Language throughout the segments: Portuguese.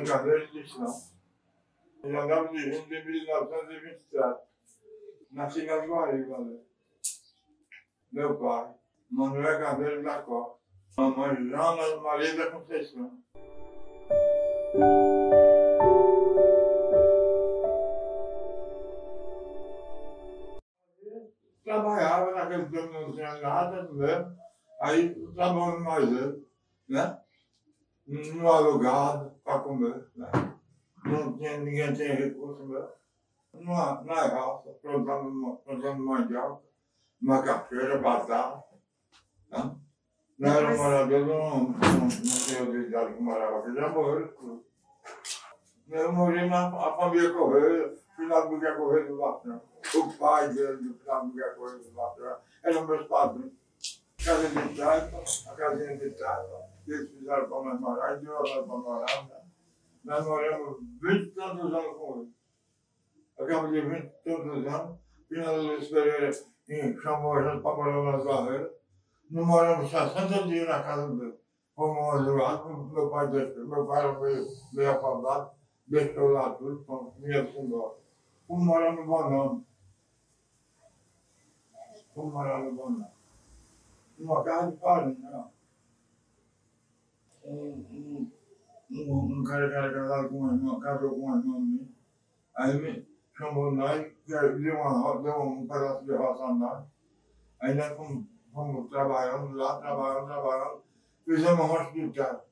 Tem carteira de cristão. Janela de junho de 1927. Nasci na Guariba, né? Meu pai, Manuel Carneiro da Costa. Mamãe Jana Maria da Conceição. Trabalhava naquele tempo, não tinha nada, né? Aí trabalhava mais eu, né? No alugado para comer, né? Não tinha, ninguém tinha recurso mesmo. Na, na raça, plantando, plantando mandioca, macaxeira, batata. Né? Não era morador, não, não, não tinha idade que morava aqui, já morreram tudo. Eu morri na a família Correia, final do Miguel Correia do Latrão. O pai dele, do final do Miguel Correia do Latrão, eram meus padrinhos. Casa de taipa, a casinha de taipa, eles fizeram para nós morar, e deu para morar, né? Nós moramos 20 e tantos anos com ele. Acabo de 20 e tantos anos, Pina Luiz Pereira chamou a gente para morar nas barreiras. Não moramos 60 dias na casa dele. Fomos ajudados, meu pai deixou, meu pai era meio, meio afobado, deixou lá tudo, fomos, vinha embora. Fomos morar no Bonão. Fomos morar no Bonão. Numa casa de farinha, não. Um, um, um, cara que era casado com uma irmã, casou com uma irmã minha. Aí me chamou nós, deu, uma, deu um pedaço de roça a nós. Aí nós fomos, fomos trabalhando lá, trabalhando, trabalhando. Fizemos um hospital,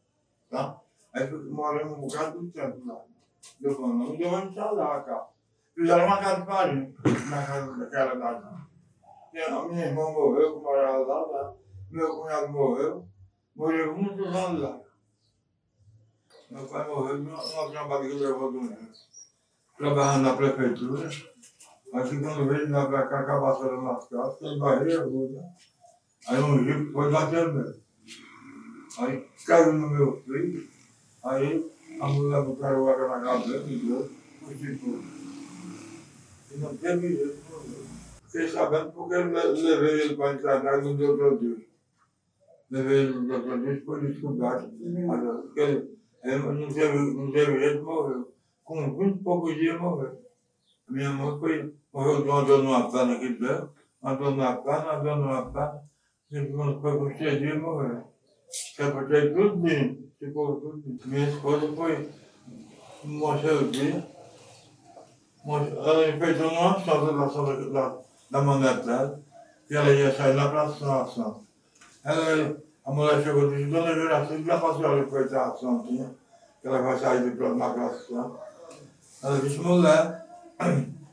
tá? Aí moramos um bocado do tempo lá. Deu falando, não deu onde lá, cara. Fizeram uma casa de farinha, na casa daquela da minha irmã morreu, que morava lá, lá. Meu cunhado morreu. Morreu muitos anos lá. Meu pai morreu que levou do mundo. Trabalhando na prefeitura. Aí quando veio lá pra cá, vassoura nas costas, tem barreira aguda. Aí um jipe foi bater nele. Aí caiu no meu filho. Aí a mulher botaram o água na cabeça e deu. Fugiu E não teve jeito. Fiquei sabendo porque eu levei ele para internar no doutor Deus. Levei ele Deus, foi descoberto. Não teve, não teve jeito, morreu. Com 20 e poucos dias morreu. A minha mãe foi, morreu de uma dor numa perna aqui dentro, uma dor numa perna, uma dor numa perna. E quando foi com seis dias, morreu. Sepultei tudo bem, ficou tudo bem. Minha esposa foi, mostrou o dia. Ela enfeitou uma santa da, da, da, da manetada, que ela ia sair lá para a Santa. A mulher chegou e disse, Dona Juraci, já passou a enfeitar a santinha, que ela vai sair de pronto na procissão. Ela disse, mulher,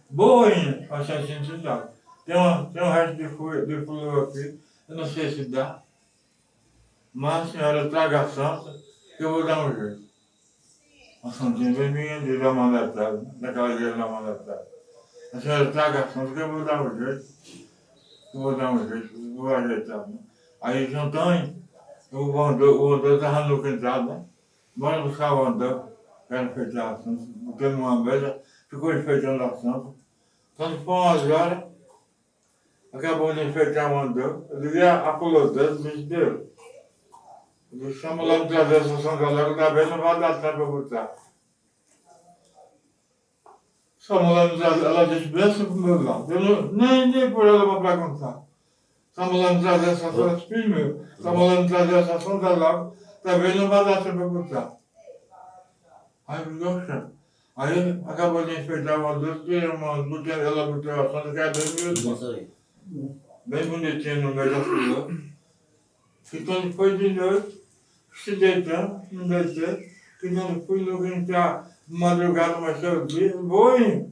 boa ainda, a se dá. Tem, uma, tem um resto de flor, de flor aqui, eu não sei se dá. Mas a senhora traga a santa, que eu vou dar um jeito. A santinha bem minha da mandatada, daquela igreja da mandatada. A senhora traga a santa, que eu vou dar um jeito. Eu vou dar um jeito, vou ajeitar. Né? Aí juntando, o andor, o andor estava no quintal, né? Bora buscar o andor, quero enfeitar a santa. Botei numa mesa, ficou enfeitando a santa. Quando foi umas horas, acabou de enfeitar o andor. Eu liguei a, a pulou disse, Deus. Estamos lá no trazer essa Santa Logo da vez, não vai dar tempo para botar. Lá no trazer, ela disse, benção o meu lado. Eu não, nem dei por ela para perguntar. Estamos lá no trazer essa Santa Espírito meu. Estamos lá no trazer essa Santa Logo, talvez não vai dar tempo para botar. Aí acabou de enfeitar uma luz, que uma luz, ela botou a Santa, que é bem mil. Bem bonitinha no meio da flor. Que quando foi de noite, se deitando, não deitei, que quando fui no entrar madrugada, mais o dia, boi.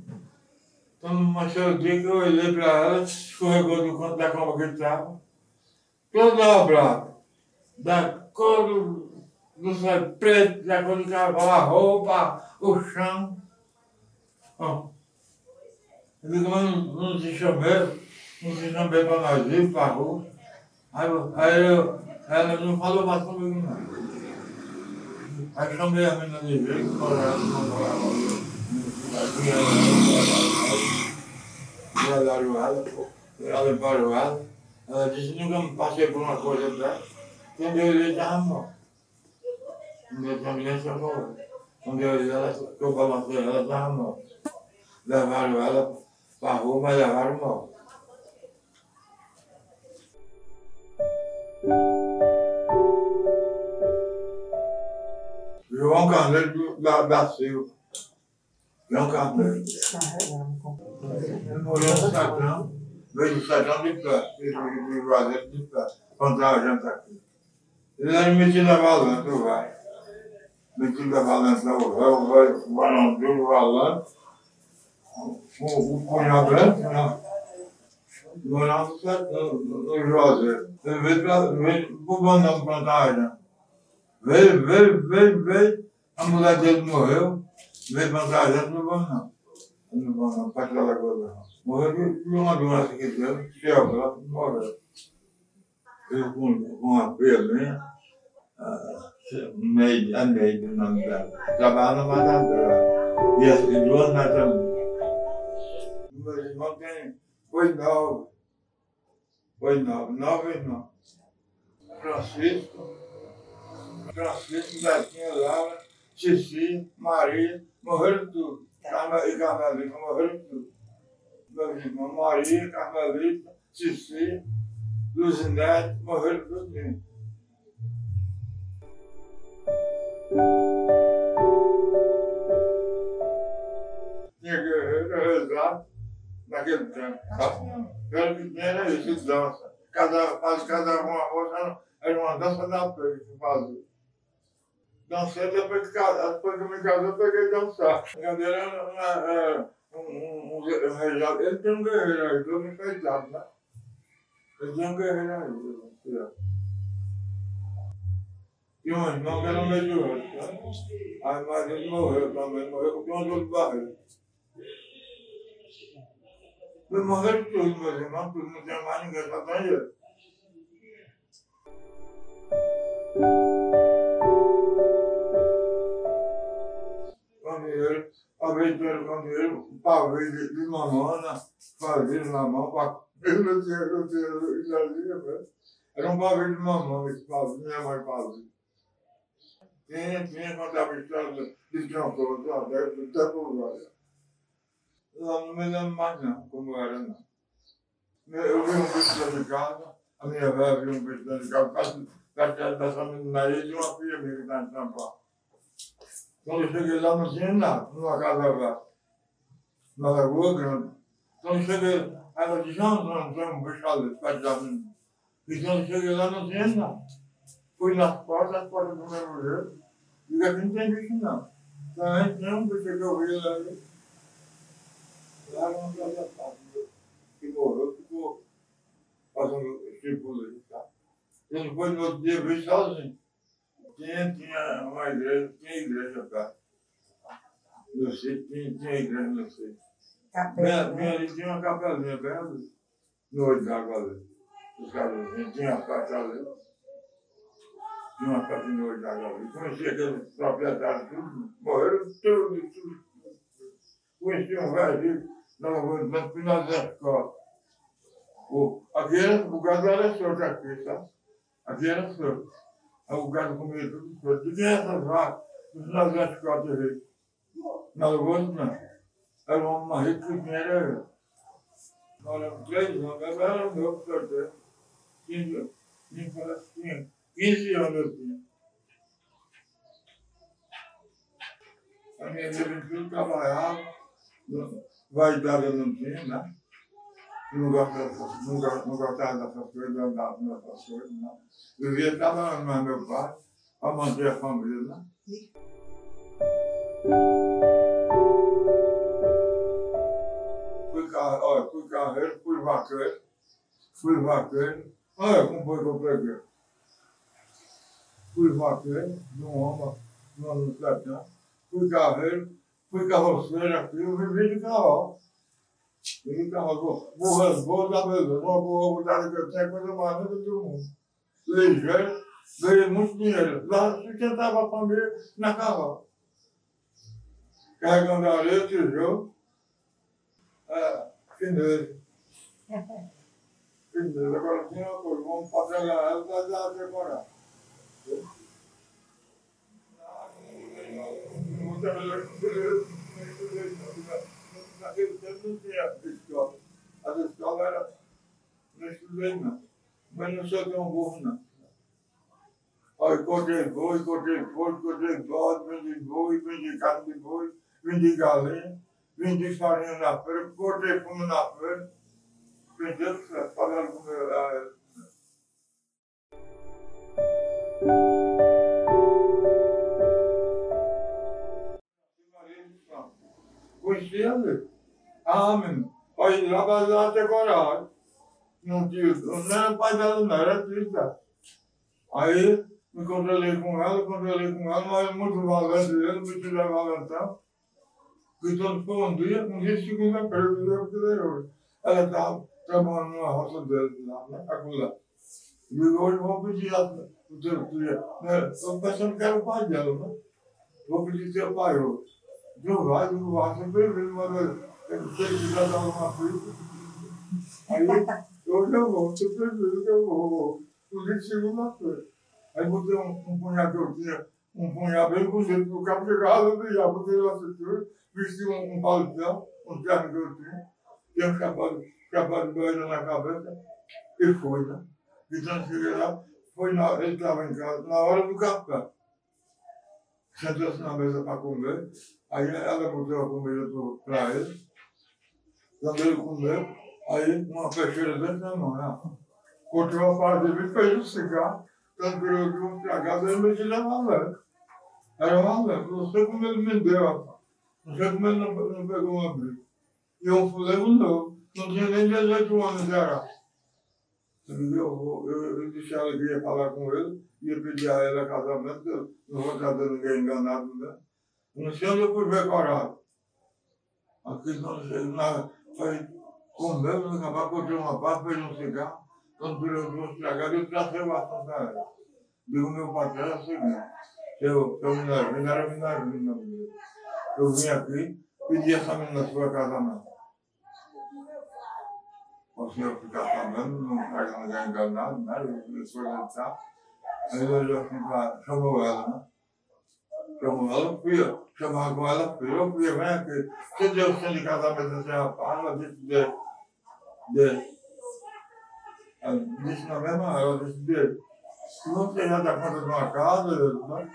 Então, mais o dia que eu olhei para ela, escorregou do canto da cama que estava, toda obrada, da cor do, do céu preto, da cor do cavalo, a roupa, o chão. Ó. Eu digo, mas não, não se chamei, não se chamei para nós ir para a rua. Aí, aí eu, ela não falou mais comigo não. Aí chamei a menina de jeito, para ela olharam ela, ela levaram ela. Ela disse, nunca me passei por uma coisa dessa. Quando eu olhei, estava morto. Minha família já morreu. Quando eu ia, ela, que eu balancei ela, estava morta. Levaram ela para a rua, mas levaram morta. João Carneiro da, da Silva. João Carneiro. Ele morreu no Sacrão, veio do Sacrão de pé, veio do Juazeiro de pé, quando estava gente aqui. Ele era metido na balança, vai. Metido na balança, o vai, o balão dele, o balanço, o punhal branco, né? Morava no no Juazeiro. Ele veio para o Banão plantar gente. Veio, veio, veio, veio. A mulher dele morreu. Veio plantar a gente no Banão. No Banão, para tirar a coisa. Morreu de, uma doença que teve, que é morreu. Veio com, com uma filhinha, meio, a meio do nome dela. Trabalha na matadeira. E as duas netas também. Meu irmão tem oito, nove. Oito, nove, nove irmãos. Francisco. Francisco, Betinho, Laura, Cici, Maria, E irmãos, Maria, Carmelita, Cici, Luzinete, morreram tudo. Tinha guerreiro rezar naquele tempo. era isso, dança. Cada, faz cada uma moça era uma dança da pele que fazia. Dancei depois que, ca- depois eu me casei, eu peguei dançar. A era era um, um, um, um. Ele tem um guerreiro aí, todo enfeitado, né? Ele tem um guerreiro aí. E um irmão que era um medioso, né? Aí, mas ele morreu também, morreu com uma dor de barriga. Mas morreram todos, meus irmãos, tudo, não tinha mais ninguém, só tem ele. Candeeiro, aventura candeeiro, pavê de, de mamona, fazendo na mão, para ele não não tinha, não tinha, né? Era um pavê de mamona, esse pavê, minha mãe fazia. Tinha, tinha, contava história de transtorno, do tempo velho. Eu não me lembro mais não, como era não. Eu vi um bicho dentro de casa, a minha velha viu um bicho dentro de casa, perto dessa menina aí, de uma filha minha que está em São Paulo. Quando eu cheguei lá, não tinha nada, numa casa lá, na Lagoa Grande. Quando eu cheguei, ela disse, não, não, bicho ali, perto da menina. E quando eu cheguei lá, não tinha nada. Fui nas portas, as portas do mesmo jeito, e aqui não tem bicho não. Também tem um bicho que eu vi lá. Lá não casa fácil, que morreu, ficou passando tipo ali, tá? E depois no outro dia eu vi sozinho. Tinha, tinha uma igreja, tinha igreja perto. No sítio, tinha, tinha igreja no sítio. Bem, bem ali tinha uma capelinha bem ali. No olho d'água ali. Os caras tinha uma faixa ali. Tinha uma faixa no olho d'água ali. Conheci aqueles proprietários, tudo, morreram tudo, tudo. Conheci um velho, no, no final da escola. O, aqui era, o gado era solto aqui, sabe? Aqui era solto. Aí o gado comia tudo vacas, no final da escola de rico. Na lagoa não. Era um rico que tinha era eu. Três anos, era o meu. Tinha, tinha, tinha 15 anos eu tinha. A minha juventude trabalhava, vaidade eu não tinha, né? Não gostava, não, não gostava dessas coisas, não andava nessas coisas, não. Vivia trabalhando mais meu pai, para manter a família? Fui, olha, fui carreiro, fui vaqueiro, fui vaqueiro. Olha como foi que eu peguei. Fui vaqueiro, de um homem, de um homem sertão. Fui carreiro, fui carroceiro aqui, eu vivi de carro. Carro, burro, burro da boa mudada que eu tenho, é a coisa mais linda do mundo. Ligeiro, ganhei muito dinheiro. Lá sustentava a família na carroça. Carregando areia, tijolo. É, fineza. Fineza. Agora tem uma coisa, vamos fazer ela para dar decorar. Não naquele tempo não tinha escola. As escolas eram. Não estudei, não. Mas não sou tão burro, não. Olha, encontrei boi, encontrei boi, encontrei bode, vendi boi, vendi carne de boi, vendi galinha, vendi farinha na feira, encontrei fumo na feira. Vendeu, pagaram com meu. Conhecendo? Amém. Olha, lá para lá até coragem. Não tinha, não era pai dela, não era triste. Aí, me controlei com ela, controlei com ela, mas muito valente ele, tirei valentão. Então, foi um dia, um dia segunda-feira, eu tirei hoje. Ela estava trabalhando numa roça dele, lá, na faculdade. E hoje vou pedir a. Né? Estou pensando que era o pai dela, né? Vou pedir seu pai hoje. Não vai, não vai, sempre vem, mas eu sei que já dá uma frita. Aí, eu vou, sempre vem que eu vou. No dia segunda-feira. Aí botei um, um punhado que eu tinha, um punhado bem bonito, que o cabo chegava no dia, botei na cintura, vesti um, um palitão, um terno que eu tinha, tinha um chapéu de banho na cabeça, e foi, né? Então cheguei lá, foi na, ele estava em casa, na hora do café. Sentou-se na mesa para comer, aí ela botou a comida para ele, quando ele comeu, aí uma peixeira dentro da mão, né? Cortou a parte dele, fez um cigarro, quando virou de um para casa, ele me tirou uma leve. Era uma leve, não sei como ele me deu, rapaz. Não sei como ele não, não pegou uma briga. E eu falei, não, não tinha nem 18 anos de era. Eu, eu, eu disse a ela que falar com ele, ia pedir a ela casamento, eu não vou trazer ninguém enganado, né? Não sei onde eu fui ver coragem. Aqui não sei, nada. Foi comeu, no acabar, cortei uma parte, fez um cigarro, quando virou duas estragadas, eu tracei o bastão para ela. Digo, meu patrão é o seguinte, eu, eu me levei, não era minha Eu vim aqui, pedi essa menina sua casamento o senhor ficar falando, não ninguém enganado, né? Ele foi lançar. Aí ele olhou assim chamou ela, né? Chamou ela, filha, chamava com ela, filha, filha, vem aqui. Você deu o de casamento desse rapaz, ela disse de, de. Ela disse na mesma hora, ela disse de. Se você já dá conta de uma casa, né?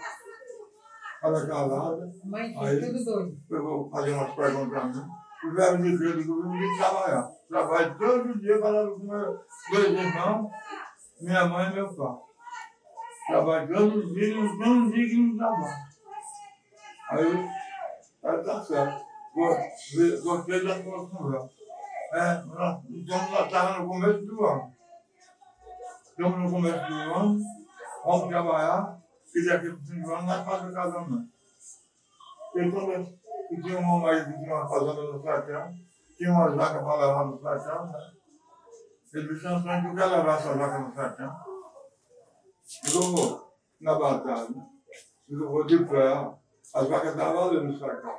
Ela calada. Mãe, aí, tudo doido. Eu vou fazer umas perguntas pra mim. O verbo de Deus, eu vim trabalhar. Trabalho todo dia falando com meus dois irmãos, minha mãe e meu pai. Trabalho todos os dias, não tem um dia que não trabalho. Aí, aí tá certo. Gostei da sua conversa. É, nós, então nós estávamos no começo do ano. Estamos no começo do ano, vamos trabalhar, e daqui para o fim do ano nós fazemos casamento. Então, e tinha um aí que tinha uma fazenda no sertão, tinha uma jaca para levar no sertão, né? Ele disse, sei que quer levar essa jaca no sertão. Eu vou na batalha, eu vou de pé, as vacas estavam ali no sertão.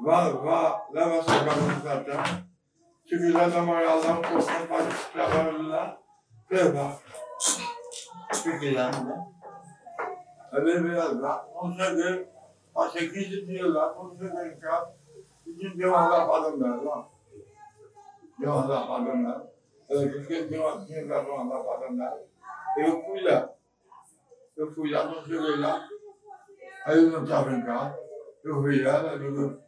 Vá, vá, leva essa jaca no sertão. Se quiser dar uma olhada lá, um pouquinho, faz trabalho lá, leva. Se quiser, né? Aí levei as vacas, não cheguei. Passei 15 dias lá, quando cheguei em aí eu não estava em casa. Eu vi ela, eu,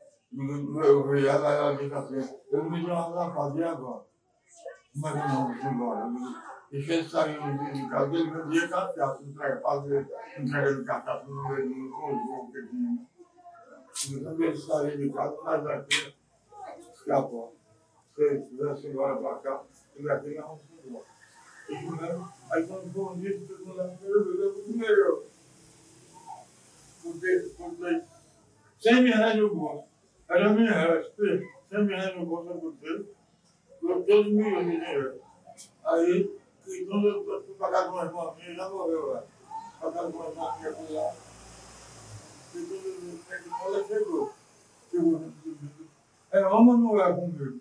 eu vi ela, ela disse assim, eu me deu uma lavada, e agora? É que não vou embora? E fez sair de casa, ele vendia cachaça, entrega, fazia entrega de cachaça no meio do conjunto que tinha. Então, ele saiu de casa, mas aqui escapou. Se tivesse embora para cá, ele aqui não vamos embora. Aí quando foi um dia, eu levei o dinheiro. Porque, porque 100 mil reais no bolso. Era mil reais, 100 mil reais no bolso, eu botei. Todos milhões de dinheiro. Aí, e quando eu fui pagar com uma irmã minha, já morreu lá. Pagar com uma irmã minha por lá. E quando ela chegou, chegou, é homem não é comigo?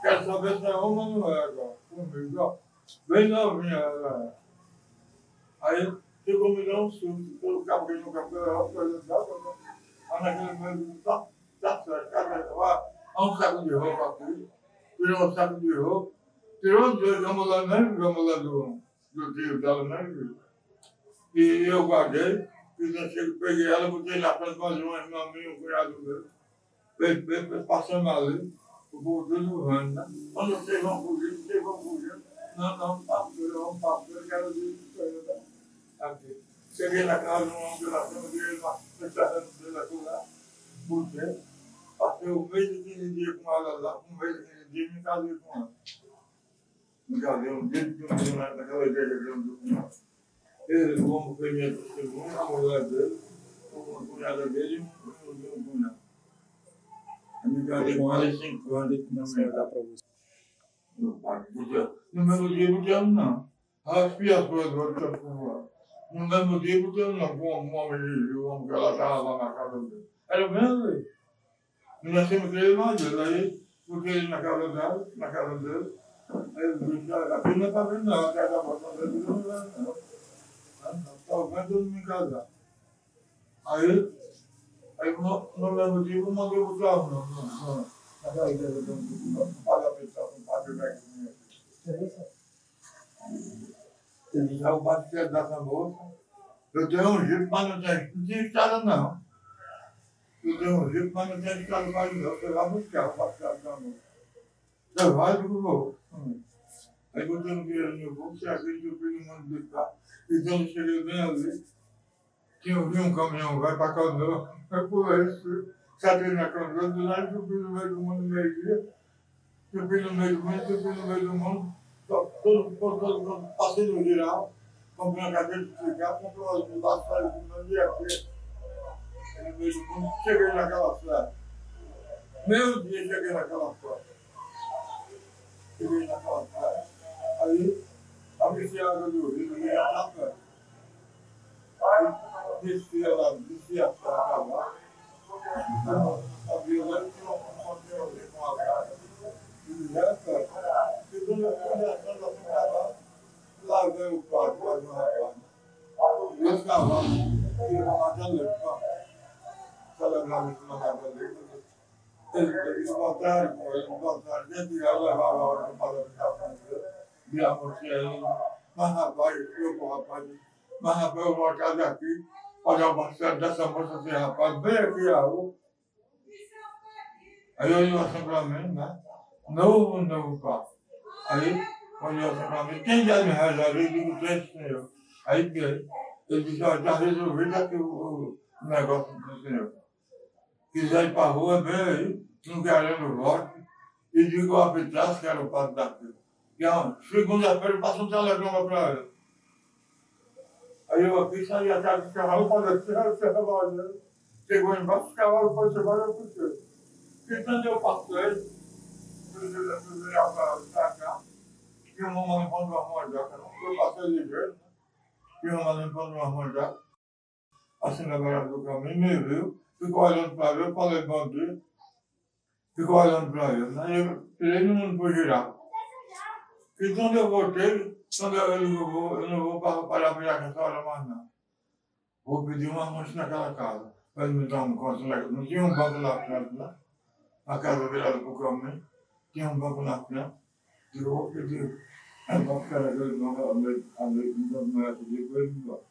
Quero saber se é homem não é comigo. Bem novinha ela Aí um susto, pelo cabo que nunca foi, eu falei, dá pra lá naquele meio do tá, tá certo, cada lá, há um saco de roupa aqui, tirou um saco de roupa, tirou dois, vamos lá, né? Vamos lá do, do tio dela, né? E eu guardei, fiz um chego, peguei ela, botei na frente, mais um irmão meu, um cunhado meu, passando ali, o povo tudo voando, né? Quando vocês vão fugir, vocês vão fugir. Não, não, pastor, vamos pastor, quero dizer isso, né? Aqui. Cheguei na casa de uma operação dele, na restaurante dele lá, botei, passei um mês e 15 dias com ela lá, um mês e 15 dias, me casei com ela. Me casei um dia de um dia naquela igreja grande do Cunhado. Ele, o homem foi minha testemunha, a mulher dele, uma cunhada dele e um, um, um cunhado. Eu me casei com ela em 5 anos. Não sei dar para você. No pai, podia. No mesmo dia, não. Raspi as coisas do outro tempo. No mesmo dia, podia não. Com um homem de homem que ela estava lá na casa dele. Era o mesmo. Não nós temos mais dele. Aí, porque ele na casa dela, na casa dele. Aí ele disse, aqui não para ver não, a casa da moça dele não é não. Estava vendo eu me casar. Aí, aí no, no mesmo dia, eu mandei botar um, não, não, não. Do não, não paga a pensão, não paga o dinheiro. Aí o batizado dessa moça, eu tenho um jeito, mas não tem, não tinha estrada não. Eu tenho um jeito, mas não tem estrada mais não. Você vai buscar o batizado da moça. Você vai, eu vou. Aí um dinheiro no bolso, e acredito que eu fui no mundo cá. E quando eu cheguei bem ali, tinha ouvido um caminhão, vai para Candor, eu pulei saí na Candor, do lado subi no meio do mundo meio-dia, subi no meio do mundo, subi no meio do mundo, todo, todo, todo, passei no geral, comprei uma cadeira de cigarro, comprei umas mudanças para o meu dia no meio do mundo, cheguei naquela cidade. Meu dia cheguei naquela cidade. Cheguei naquela cidade. Aí, a água do rio, e já estava perto. Aí, descia lá, descia a estrada lá. Abri lá e tinha um conteúdo ali com a casa. E já perto. Fui descendo assim para lá, lá veio o um rapaz. Esse cavalo, eu matando ele, pá. Celebrando isso na casa dele. Eles voltaram com ele, voltaram dentro de ela, levaram a hora para amortei ele. Mas rapaz, eu com o rapaz, mas rapaz, eu vou atrás daqui, olhar o parceiro dessa moça assim, rapaz, bem aqui a rua. Aí eu assim para mim, né? Novo, novo carro. Aí assim para mim, quem já me resolveu? Eu digo, tem senhor. Aí. Ele disse, ó, já resolvi aqui o, o negócio do senhor. Quiser ir para a rua, vem aí, não querendo voto. E digo ao arbitraço que era o padre daqui. E a segunda-feira eu passo um telegrama para ele. Aí eu aqui saí atrás do cavalo, falei, o cavalo Chegou embaixo, o cavalo foi embora, eu puxei. E quando eu passei, eu já para cá, tinha uma limpando uma manjaca, não eu passei ligeiro, né? Tinha uma limpando uma manjaca, assim na beirada do caminho, me viu, ficou olhando para ele, eu falei bom dia, ficou olhando para ele, né? Eu tirei no mundo por girar. E quando eu voltei, quando eu, eu, não vou, eu não vou para, para virar essa hora mais não. Vou pedir uma lanche naquela casa, para ele me dar um conto lá. Não tinha um banco na frente lá, a casa virada para o caminho, tinha um banco na frente. E eu vou pedir, eu vou ficar aquele banco à noite, à noite, não é pedir para ele embora.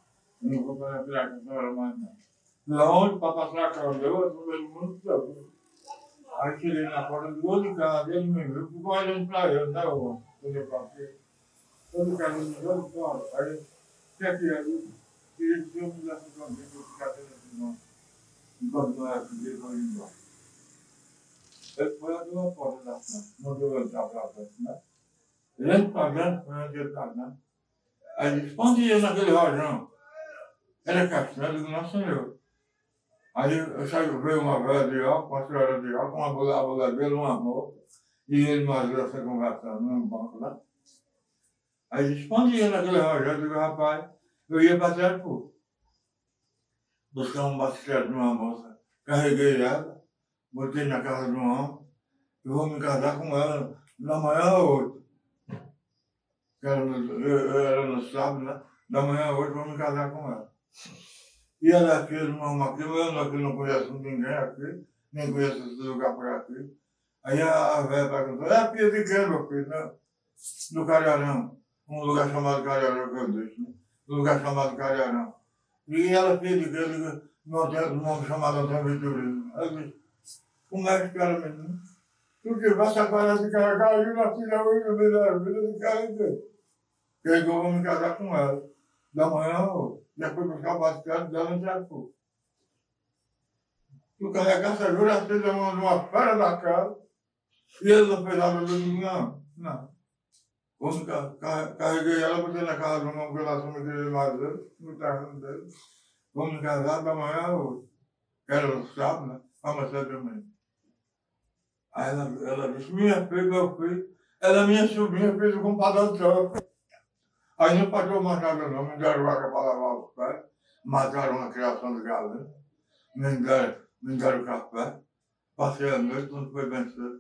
Eu não vou para virar essa hora mais não. Longe, para passar a casa, eu no meio do mundo todo. Aí tirei na porta do outro carro, ele me viu, ficou olhando para ele, né, ô? quando eu passei, todo o caminho de dois fora, aí, disse, onde ia naquele rojão? Era castelo, digo, não, senhor. Aí eu saí, veio uma velha de óculos, uma senhora de óculos, uma mulher, a mulher dele, uma moça. E ele dois essa conversando no banco lá. Aí disse, onde ia naquele rojão? Eu digo, rapaz, eu ia para Trapur. Buscar um bicicleta de uma moça. Carreguei ela, botei na casa de um homem, e vou me casar com ela na manhã ou outra. Era no, eu, eu sábado, né? Da manhã a vou me casar com ela. E ela aqui, irmão aqui, eu aqui não conheço ninguém aqui, nem conheço esse lugar por aqui. Aí a velha perguntou, é a filha de quem, meu filho? Né? Do Cariarão. Um lugar chamado Cariarão que eu disse, né? Um lugar chamado Cariarão. E ela filha de quem? Um nome chamado Antônio Vitorino. Aí eu disse, como é que era menino? Tu que vai separar de cara, caiu na filha hoje, eu me a vida de cara dele. Que aí eu vou me casar com ela. Da manhã, depois buscar o basquete dela no Jacu. Tu carregar essa jura, fez a mão numa fera da casa, e ele não fez nada de não, não. Quando carreguei ela, botei na casa de uma relação que ele mais dele, no terreno dele. Vamos casar da manhã. Era o sábado, né? Vamos ser domingo. Aí ela, ela disse, minha filha, meu filho, ela é minha sobrinha, filho com padrão de Aí não passou mais nada não, me deram vaca para lavar os pés, mataram a criação de galinha, me deram, me deram café, passei a noite, não foi bem cedo.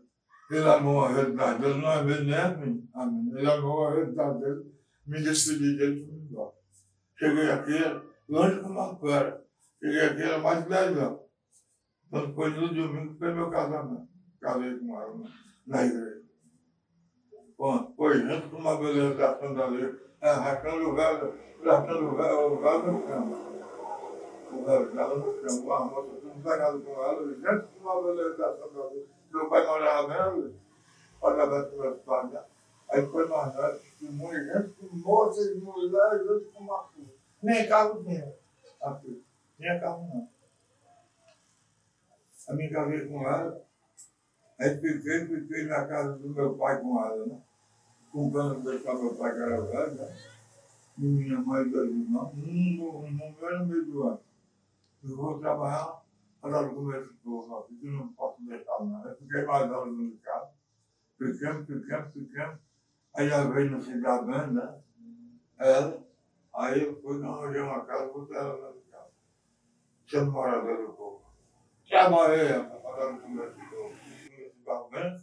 Ele amou a realidade dele, não é mesmo, nem a mim. Ele amou a realidade dele, me despedi dele e fui embora. Cheguei aqui, longe como uma fera. Cheguei aqui, era mais de 10 anos. Quando foi no domingo, foi meu casamento. Casei com ela na igreja. Bom, foi gente com uma beleza da sandalia arrastando o velho, arrastando o velho, o velho no chão. O velho dela no chão, a moça tudo pegado com ela, dentro de uma valorização da vida. Meu pai morava mesmo, pagava com meus pais, né? Aí foi mais velho, testemunha, gente com moças, mulheres, gente com uma coisa. Nem carro tinha, aqui. Nem carro não. A minha casei com ela, aí fiquei, fiquei na casa do meu pai com ela, né? comprando deixar meu pai que era velho, né? Minha mãe e dois irmãos, um, morreu no meio ano. Eu vou trabalhar para o começo do ano, que não posso deixar nada. Eu fiquei mais horas no casa, pequeno, pequeno, pequeno. Aí ela veio no cidade né? Ela, aí eu fui, não arranjei uma casa, botei ela na casa. Sendo morador do povo. Trabalhei para o começo do ano,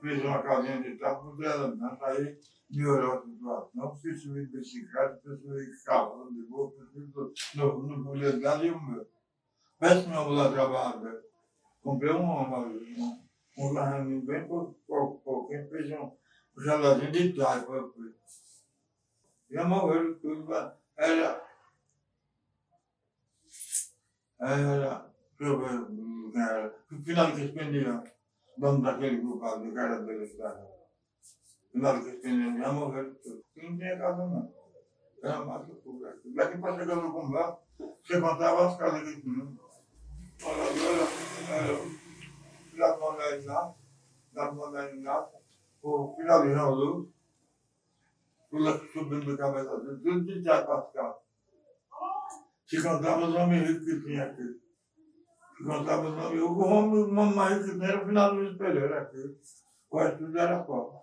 fiz uma casinha de dela, né? Aí melhorou a situação, fiz subir de bicicleta, fiz subir de boa, não, não podia dar nenhum meu. Que vou lá trabalhar, né? comprei um, uma, um, um bem pouquinho, fez um, um gelazinho de para eu Já morreram tudo, era, era, ver, era, final que expendia dono daquele grupo ali, que era dele cidade. Nós que tinha já morreram tudo. Não tinha casa não. Era mais que tudo. Daqui para chegar no combate, você contava as casas que tinha. Olha, olha, filha de modernidade, da modernidade, o finalizar o luz, tudo subindo da cabeça dele, tudo de teatro para as casas. Se contava os homens ricos que tinha aqui. Contava o nome. O homem, mamãe que era o final do Pereira aqui. O resto tudo era pobre.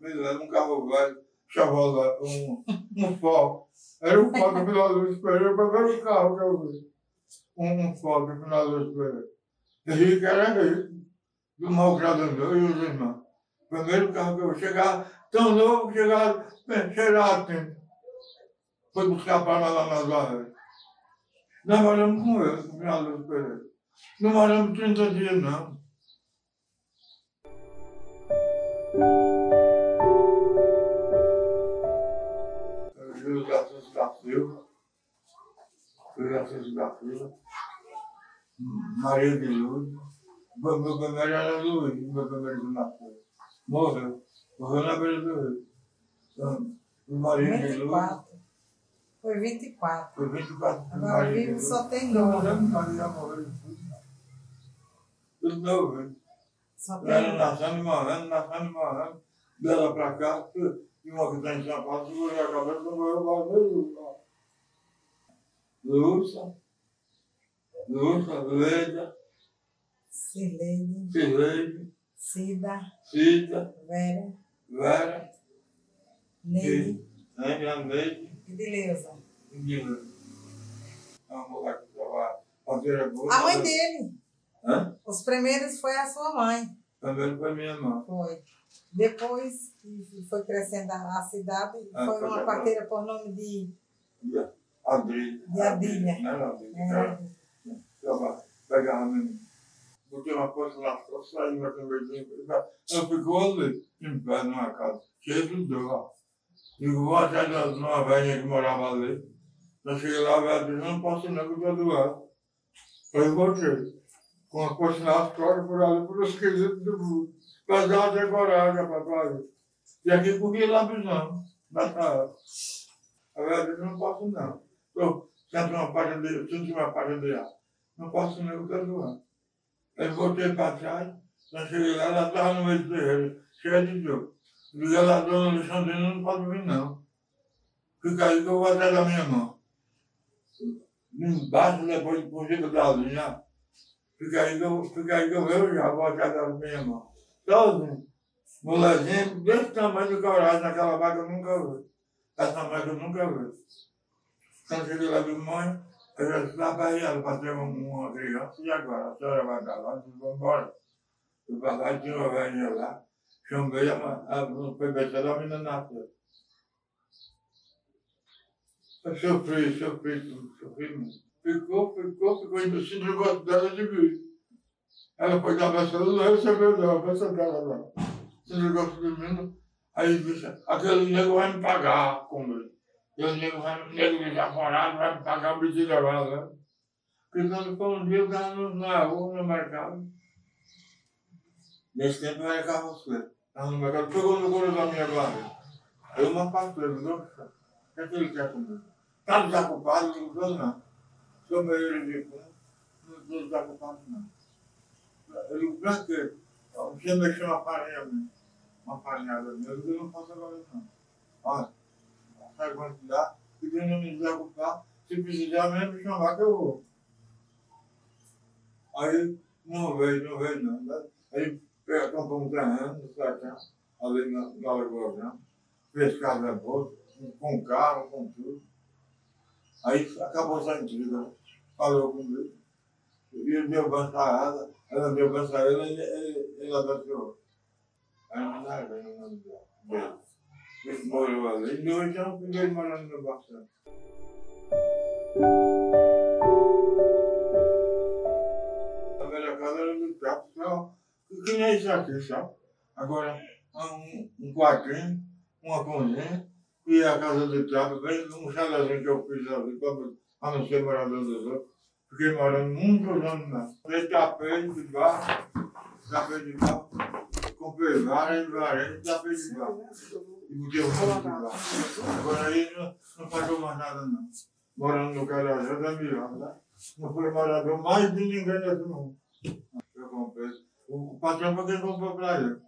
Era um carro velho, chaval um, um Ford. Era um Ford do final do Pereira, o primeiro carro que eu vi. Um, um Ford do final do Pereira. Rico era rico, do mau grado andou e os irmãos. Primeiro carro que eu chegava, tão novo que chegava, cheirava tempo foi buscar para lá nas barras. Nós moramos com ele, com Vinaldo Pereira. Não moramos 30 dias, não. José Assis da Silva, José Assis da Silva, Maria de Luz, meu primeiro era Luiz, meu primeiro que nasceu. Morreu. Morreu na beira do rio. Então, Maria de Luz. Foi 24. Foi 24. Agora vivo só tem dois. Não, já morreu tudo. Tudo novo, Só tem Ela nascendo e morrendo, nascendo e morrendo. Dela pra cá, e uma que está em São Paulo, segurei a cabeça, não morreu mais nenhum. Lúcia, Lúcia, Leida, Cileide, Cileide, Cida, Cida, Vera, Vera, Neide Neide, Neide, e Beleza. Menina. É uma que estava fazendo boa. A mãe dele. Hã? Os primeiros foi a sua mãe. Também foi minha irmã. Foi. Depois que foi crescendo a a cidade, Ah, foi uma parteira por nome de, Adrilha. de Adrilha. É, Ela pegava mesmo. Botei uma coisa lá, só saiu no meio. Ela ficou ali, em pé numa casa, cheia de dor. Digo, vou atrás de uma velhinha que morava ali. Eu cheguei lá, a velha disse, não posso não, que eu tô doendo. Aí voltei. Com a coisa nas costas, por ali, por os quesitos do mundo. Mas ela tem coragem, papai. E aqui porque lá visão, nessa época. A velha disse, não posso não. Tô, sento uma página de, senti uma página de ar. Não posso não, que eu tô doendo. Aí voltei para trás, quando cheguei lá, ela estava no meio do terreiro, cheia de dor. Liguei lá, dona Alexandrina, não pode vir não. Fica aí que eu vou atrás da minha mão. Embaixo, depois de fugir da linha, fica aí que eu, fica aí que eu, já vou atrás da minha mão. Sozinho. Molezinho desse tamanho de coragem naquela vaga eu nunca vi. Essa vaga eu nunca vi. Quando cheguei lá de mãe, eu já disse lá para ter um- uma criança, e agora? A senhora vai dar lá, vão embora. Para lá, tinha uma velhinha lá, chamei, a, a, foi besteira, a menina nasceu. Eu sofri, sofri, sofri. Ficou, ficou, ficou, ainda se negócio dela de mim. Ela foi dar a beça dela, não recebeu não, a beça dela não. Esse negócio de mim, aí disse, aquele nego vai me pagar comigo. Aquele nego vai, nego de japonado vai me pagar a medida lá, né? Porque quando foi um dia, eu estava no- na rua, no mercado. Nesse tempo eu era carroceiro. Estava no mercado, pegou no couro da minha barriga. Aí uma parceira, nossa, o que é que ele quer comigo? Está desocupado? Digo, "Tô não. Sou meio de não estou desocupado não. Eu digo, pra quê? Você mexeu uma farinha minha, uma farinhada minha, eu não posso agora não. Olha, sabe quanto dá? Se não me desocupar, se precisar mesmo me chamar que eu vou. Aí, não veio, não veio não. Aí, um terreno, ali na, na Lagoa Branca, fez casa boa, com carro, com tudo. Aí acabou essa intriga, falou comigo. E ele deu banho a ela, ela deu banho a ele, ele, ele, abençoou. Aí não dá bem o nome dele. Ele morou ali, e hoje um filho morando no Barcelona. A velha casa era do teto, Que nem isso aqui, sabe? Agora, um, um quartinho, uma cozinha, e a casa teto, bem um chalezinho que eu fiz ali, para não ser morador dos outros. Fiquei morando muitos anos lá. Fiz tapete de barro, tapete de barro, comprei várias, várias, tapete de barro. E botei um monte de barro. Agora aí não, não fazia mais nada não. Morando no Carajé da melhor, né? Não foi morador mais de ninguém nesse mundo. O, o patrão foi quem comprou pra ele.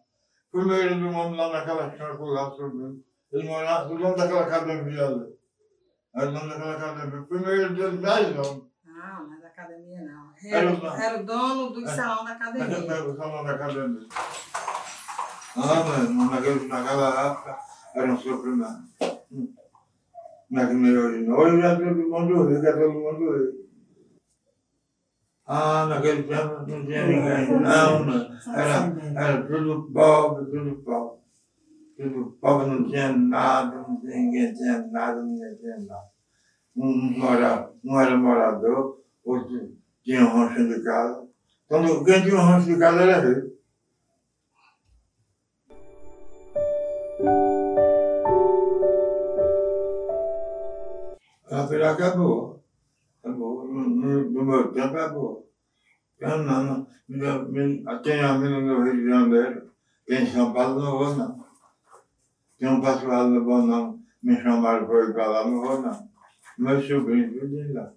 Primeiro do homem lá naquela chácara lá subindo. Ele morava, o dono daquela academia ali. Era o dono daquela academia. Primeiro dele, 10 anos. Não, não é da academia, não. Era Era, o dono. era o dono do É. salão da academia. Naquele salão da academia. Ah, mas naquele, naquela época era um sofrimento. Hum. Que nem hoje é todo mundo rico, é todo mundo rico. Ah, naquele tempo não tinha ninguém. Não. Era, era tudo pobre, tudo pobre. Tudo pobre, não tinha nada, não tinha, ninguém tinha nada, ninguém tinha nada. Um, mora, um era morador, outro tinha um rancho de casa. Quando, quem tinha um rancho de casa era rico. A piraca é boa. É boa. No, no, no meu tempo é boa. Eu não, não. Minha- Tem amigo no Rio de Janeiro. Tem em São Paulo, não vou não. Tem um pastor no bom não. Me chamaram para ir para lá, não vou não. Meu sobrinho, tudo de lá.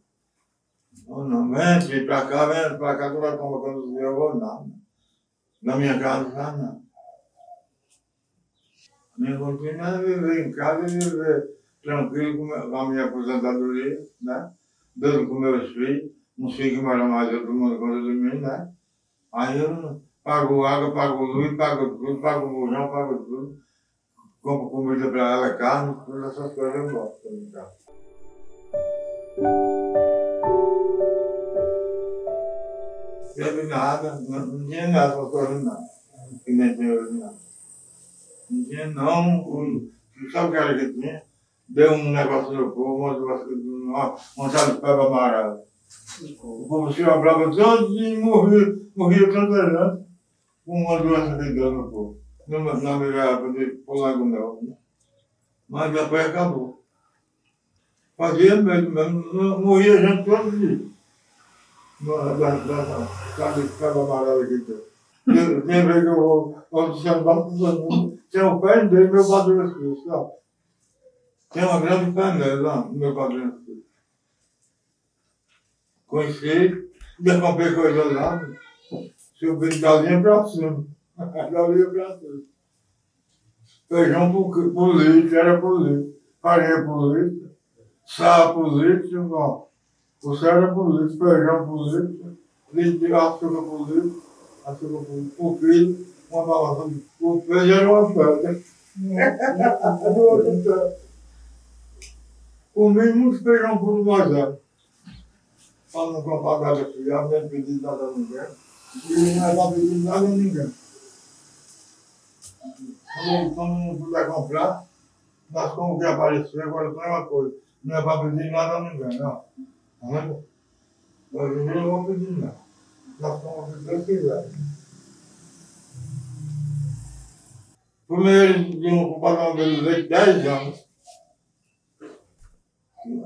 Não, não. Vem, para cá, vem para cá, tu vai tomar conduzir, eu vou não. Na minha casa, não, não. Minha rotina é viver em casa e viver tranquilo com a minha aposentadoria, né? Dando com meus filhos, uns filhos que moram mais outro mundo conta de mim, né? Aí eu pago água, pago luz, pago tudo, pago bujão, pago tudo. Compro comida para ela, carne, todas essas coisas eu gosto de casa. Teve nada, não, não tinha nada para coisa não. Que nem tem hoje não. tinha, não. Um, sabe o que era que tinha? Deu um negócio no povo, um uma, montado de peba amarela. O povo se abrava tanto e morria, morria tanta gente com uma doença que deu no povo. Não, não me era para com mel. Né? Mas depois acabou. Fazia mesmo, mesmo morria gente todo dia. Sabe, peba amarela que tem. Lembrei que eu vou observar o pé dele, meu padrinho Cristo. Tem uma grande no meu padrinho. Conheci, já comprei coisa lá, subi da linha pra cima. da linha pra cima. Feijão por, por litro, era por litro. Farinha por litro, sal por litro, irmão. O céu era por litro, feijão por litro, litro de açúcar por litro açúcar por quilo, uma balança de por peso era uma pedra. Comi muito feijão por bazar. Para não comprar nada criado, nem pedir nada a ninguém. E não era pedir nada a ninguém. Quando, quando não puder comprar, nós como que apareceu, agora só é uma coisa. Não é para pedir nada a ninguém, não. Tá vendo? Dia não vou pedir nada. Nós somos o que Deus quiser. Primeiro, de um patrão dele leite 10 anos.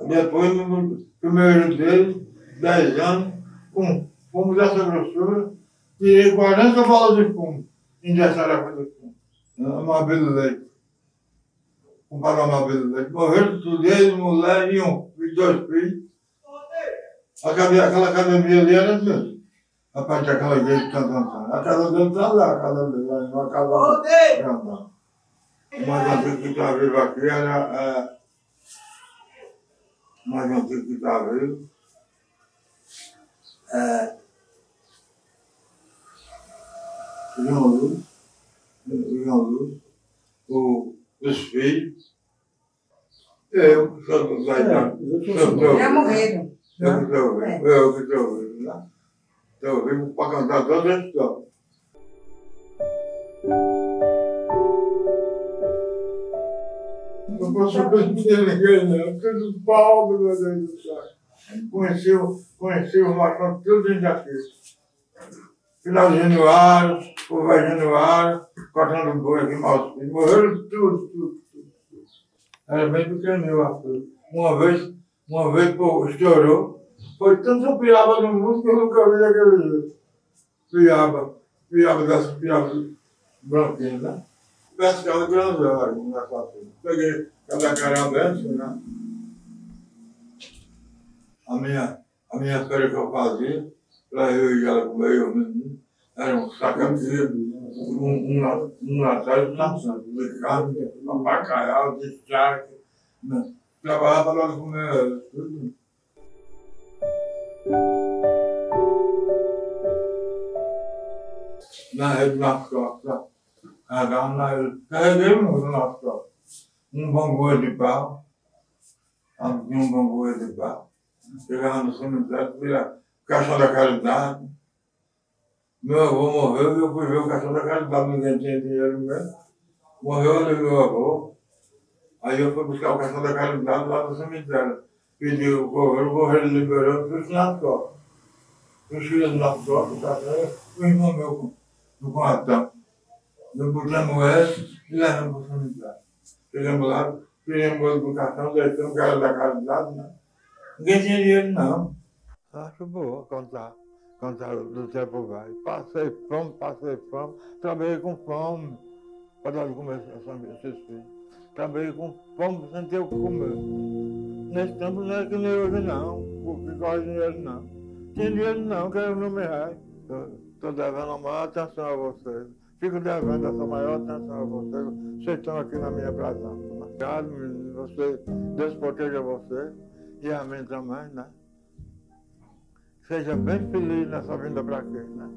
Depois, no primeiro dele, 10 anos, com fumo dessa grossura, tirei 40 bolas de fumo, injetaram a coisa de fumo. Uma abelha leite. Um para uma abelha leite. Morreram tudo eles, mulher e um, e dois filhos. Aquela academia ali era mesmo. Rapaz, tinha aquela igreja que está cantando. A casa dele está lá, a casa dele, lá, uma casa grandão. Mas antigo que está vivo aqui era. É, mais antigo que está vivo. É, João Luz, João Luz, o, os filhos, eu, sou do Zaitão. Já morreram. Eu que estou vivo, eu que estou vivo, eu venho para cantar toda a história. Não posso perder ninguém, não. Tudo pobre, meu Deus do céu. Conheceu, conheceu o Marcão tudo dentro daqui. Finalzinho no ar, o no ar, cortando boi aqui, mal Morreram tudo, tudo, tudo. Era bem pequenininho o Arthur. Uma vez, uma vez, pô, estourou. Foi tanta piaba no mundo que eu nunca vi daquele jeito. Piaba. Piaba dessas piabas branquinhas, né? Pescava grandão nessa altura. Peguei cada carabença, né? A minha, a minha feira que eu fazia, para eu e ela comer, eu menino, era um sacameiro, um, um, um natal de nação, de carne, bacalhau, de charque, né? Trabalhava para nós comer tudo. na rede nas costas, na rede, carreguei muito nas costas. Um bambu de pau, tinha um bambu de pau. Chegava no cemitério, via caixão da caridade. Meu avô morreu e eu fui ver o caixão da caridade, ninguém tinha dinheiro mesmo. Morreu ali meu avô. Aí eu fui buscar o caixão da caridade lá no cemitério. Pedi o governo, o governo liberou, eu fui nas costas. Os filhos nas costas, tá o irmão meu no quartel. Não botamos essa e levamos para o cemitério. Chegamos lá, fizemos educação, deixamos o cara da caridade, né? Ninguém tinha dinheiro, não. Acho boa contar, contar do tempo velho. Passei fome, passei fome, trabalhei com fome para dar de comer esses filhos. Trabalhei com fome sem ter o que comer. Nesse tempo não é que nem hoje, não. Ficou dinheiro, não. Tinha dinheiro, não, que era no meu reais. Estou devendo a maior atenção a vocês. Fico devendo essa maior atenção a vocês. Vocês estão aqui na minha presença. Obrigado. Você, Deus proteja você e a mim também, né? Seja bem feliz nessa vinda para aqui, né?